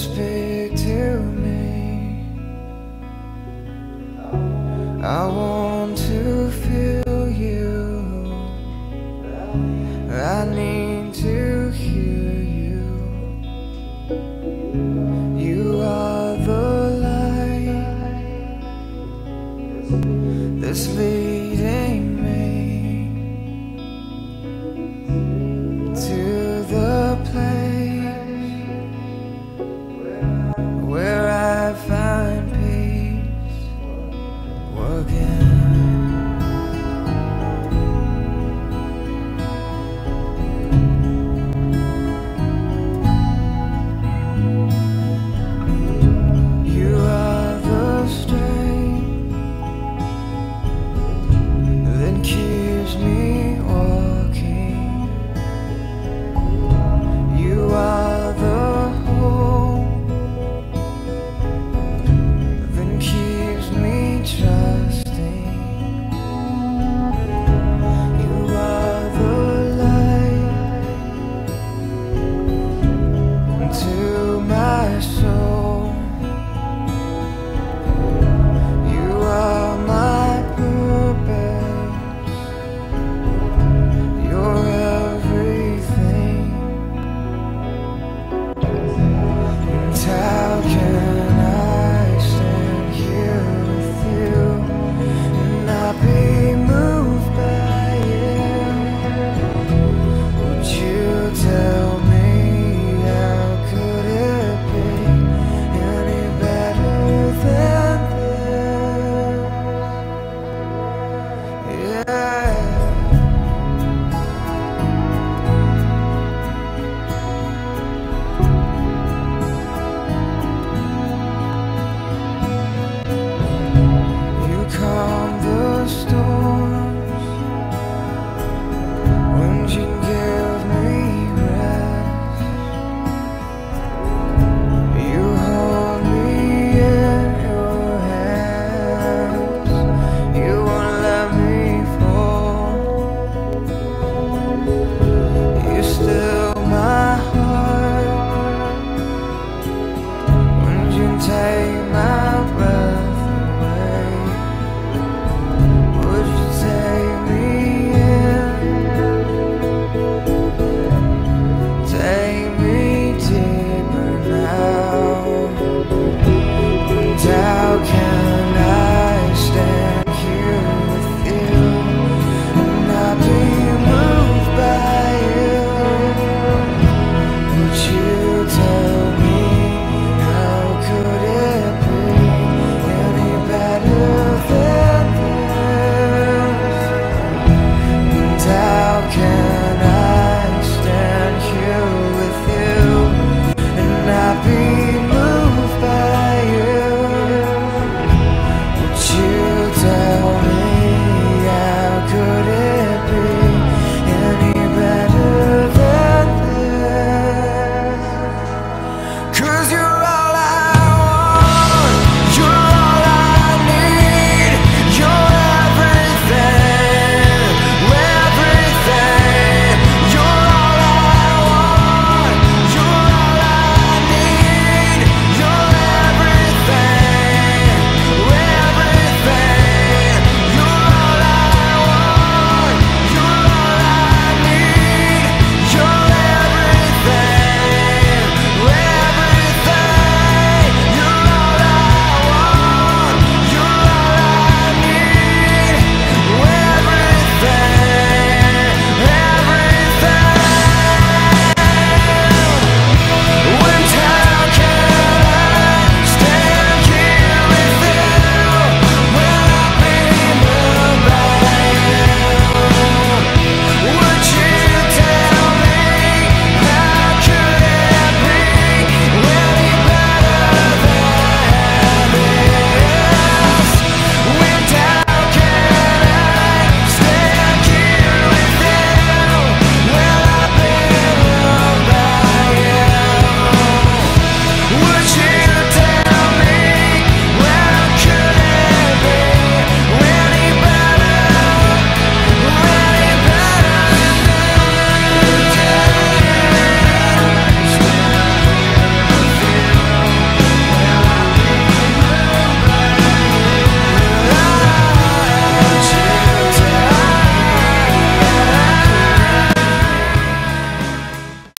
spirit.